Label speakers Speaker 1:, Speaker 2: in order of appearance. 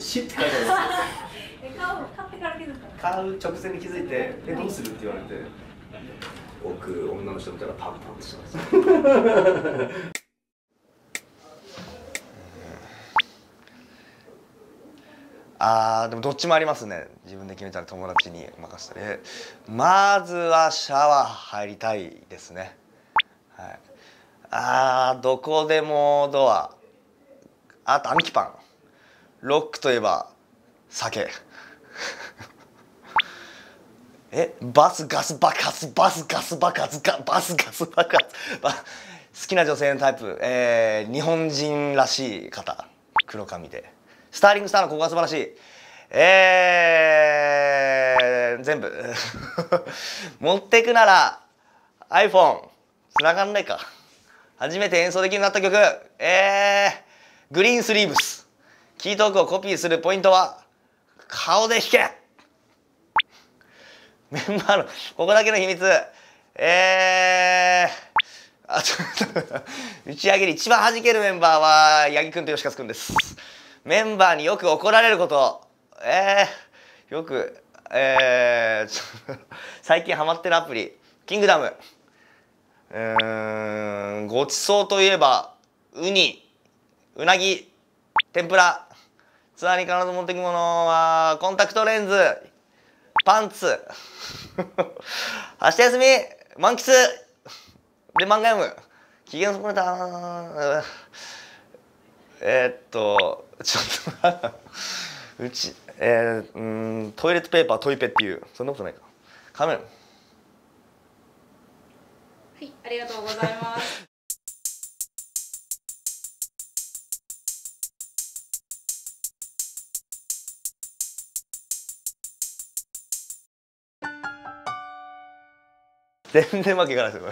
Speaker 1: 死って書いてある。んですよ
Speaker 2: え買う買ってから気づいた？
Speaker 1: 買う直前に気づいて「えどうする?」って言われて。僕女の人見たらパンパンってしてます。
Speaker 3: あーでもどっちもありますね。自分で決めたら友達に任せたりえまずはシャワー入りたいですね。はい。あーどこでもドア。あと暗記パンロックといえば酒。えバスガス爆発バスガス爆発ガバスガス爆発。好きな女性のタイプ、えー日本人らしい方。黒髪で。スターリングスターのここが素晴らしい。えー、全部。持ってくなら iPhone 繋がんないか。初めて演奏できるようになった曲。えー、グリーンスリーブス。キートークをコピーするポイントは顔で弾け。メンバーのここだけの秘密。えー、あちょっと打ち上げで一番弾けるメンバーは八木くんと吉勝くんです。メンバーによく怒られること。えー、よくえー、最近ハマってるアプリキングダム。うーんごちそうといえばウニ。うなぎ。天ぷら。ツアーに必ず持っていくものはコンタクトレンズ。パンツ。明日休み。満喫。で漫画読む。機嫌損ねた。えーっとちょっとうちえー、うんトイレットペーパートイペっていう。そんなことないか。カメラ。
Speaker 2: はいありがとうございます。
Speaker 3: 全然うまくいかないですよ